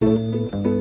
Música